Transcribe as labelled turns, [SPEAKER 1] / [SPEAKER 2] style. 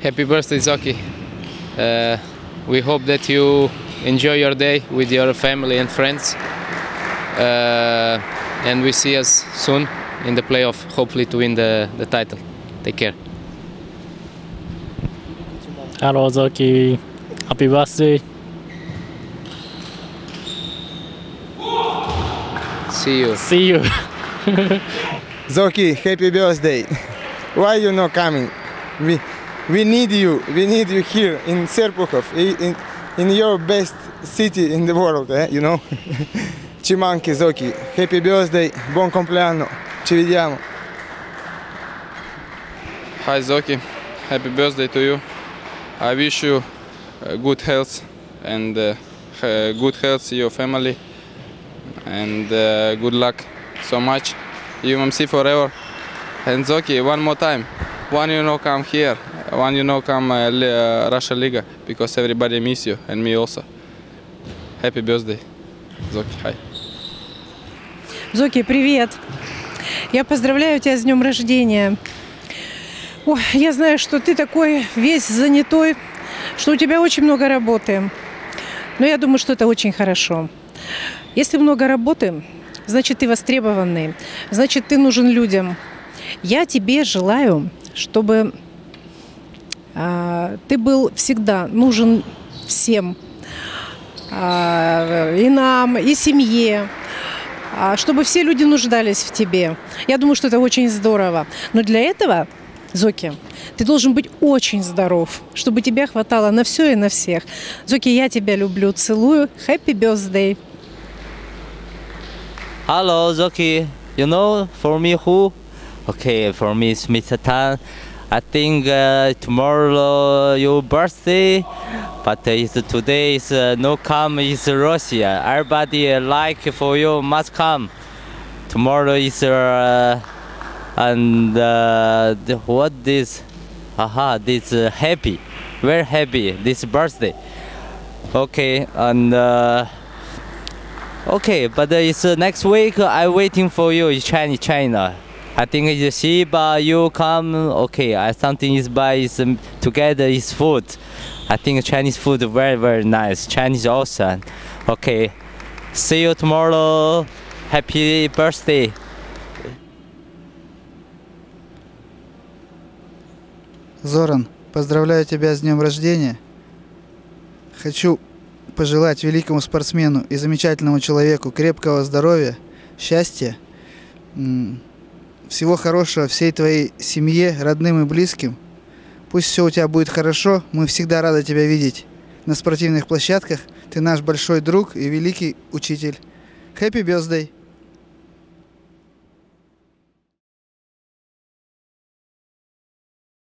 [SPEAKER 1] Happy birthday, Zoki. Uh, we hope that you enjoy your day with your family and friends. Uh, and we see us soon in the playoff, hopefully to win the, the title. Take care.
[SPEAKER 2] Hello, Zoki. Happy birthday.
[SPEAKER 1] See you.
[SPEAKER 2] See you.
[SPEAKER 3] Zoki, happy birthday. Why you not coming? We we need you. We need you here in Serpukhov, in, in your best city in the world, eh? you know? Cimanchi Zoki, happy birthday, buon compleanno. Ci vediamo.
[SPEAKER 4] Hi Zoki, happy birthday to you. I wish you uh, good health and uh, good health to your family and uh, good luck so much. UMC forever. And Zoki, one more time. One you know come here, one you know come uh, uh, Russia Liga because everybody miss you and me also. Happy birthday, Zoki. Hi.
[SPEAKER 5] Зоки, привет! Я поздравляю тебя с днем рождения. Ой, я знаю, что ты такой весь занятой, что у тебя очень много работы. Но я думаю, что это очень хорошо. Если много работы, значит, ты востребованный, значит, ты нужен людям. Я тебе желаю, чтобы ты был всегда нужен всем. А, и нам, и семье, а, чтобы все люди нуждались в тебе. Я думаю, что это очень здорово. Но для этого, Зоки, ты должен быть очень здоров, чтобы тебя хватало на все и на всех. Зоки, я тебя люблю, целую. Happy birthday.
[SPEAKER 6] Hello, Zoki. You know, for me, who? Okay, for me, it's Mr. Tan. I think uh, tomorrow your birthday, but uh, it's today is uh, no come is Russia. Everybody uh, like for you must come. Tomorrow is uh, and uh, the, what this? Haha, this uh, happy, very happy this birthday. Okay, and. Uh, Okay, but uh, it's uh, next week. Uh, I waiting for you in China. China. I think it's Shiba. You come. Okay, I something is buy is um, together is food. I think Chinese food very very nice. Chinese awesome. Okay, see you tomorrow. Happy birthday.
[SPEAKER 7] Зоран, поздравляю тебя с днем рождения. Хочу пожелать великому спортсмену и замечательному человеку крепкого здоровья, счастья, всего хорошего всей твоей семье, родным и близким. Пусть все у тебя будет хорошо. Мы всегда рады тебя видеть на спортивных площадках. Ты наш большой друг и великий учитель. Happy birthday!